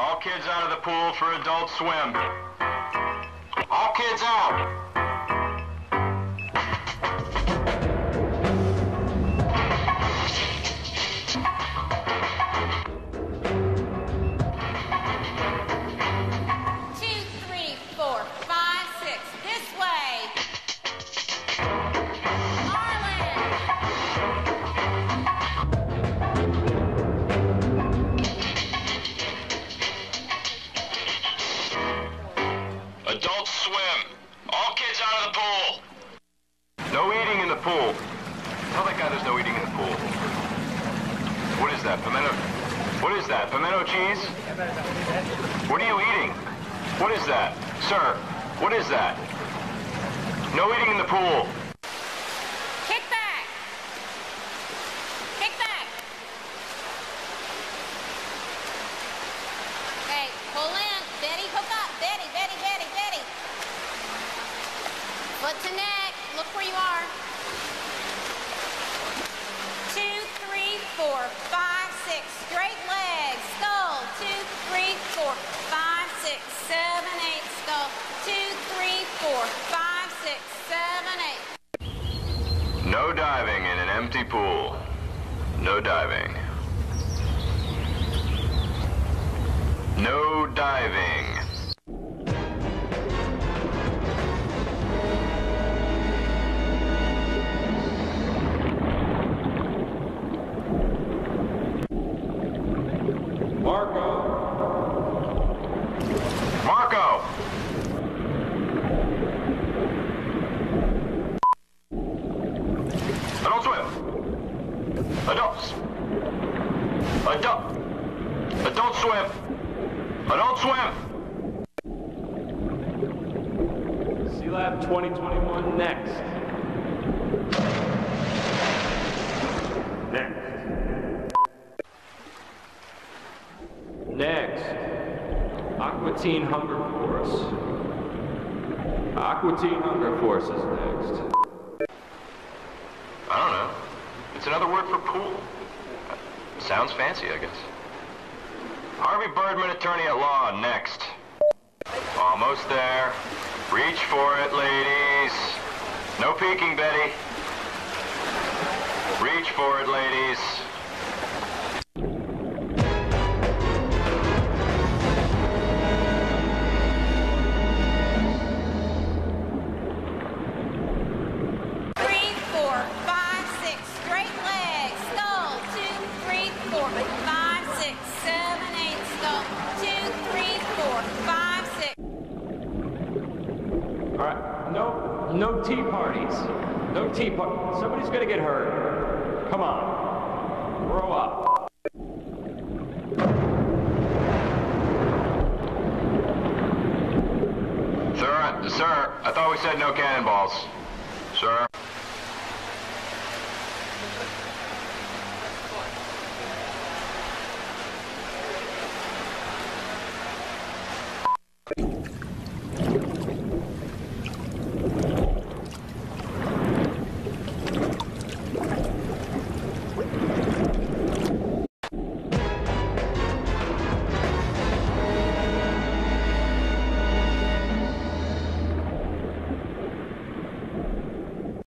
All kids out of the pool for adult swim. All kids out. Pool. Tell that guy there's no eating in the pool. What is that? Pimento? What is that? Pimento cheese? What are you eating? What is that? Sir, what is that? No eating in the pool. Kick back. Kick back. Okay, pull in. Betty, hook up. Betty, Betty, Betty, Betty. Foot to neck. Look where you are. Two, three, four, five, six. Straight legs. Skull. Two, three, four, five, six, seven, eight. Skull. Two, three, four, five, six, seven, eight. No diving in an empty pool. No diving. No diving. Swim. Adults. Adult. Adult swim. Adult swim. Sealab 2021 next. Next. Next. Aqua Teen Hunger Force. Aqua Teen Hunger Force is next. I don't know. It's another word for pool. Sounds fancy, I guess. Harvey Birdman, attorney at law, next. Almost there. Reach for it, ladies. No peeking, Betty. Reach for it, ladies. All right. No, no tea parties. No tea parties. Somebody's gonna get hurt. Come on. Grow up. Sir, sir, I thought we said no cannonballs. Sir?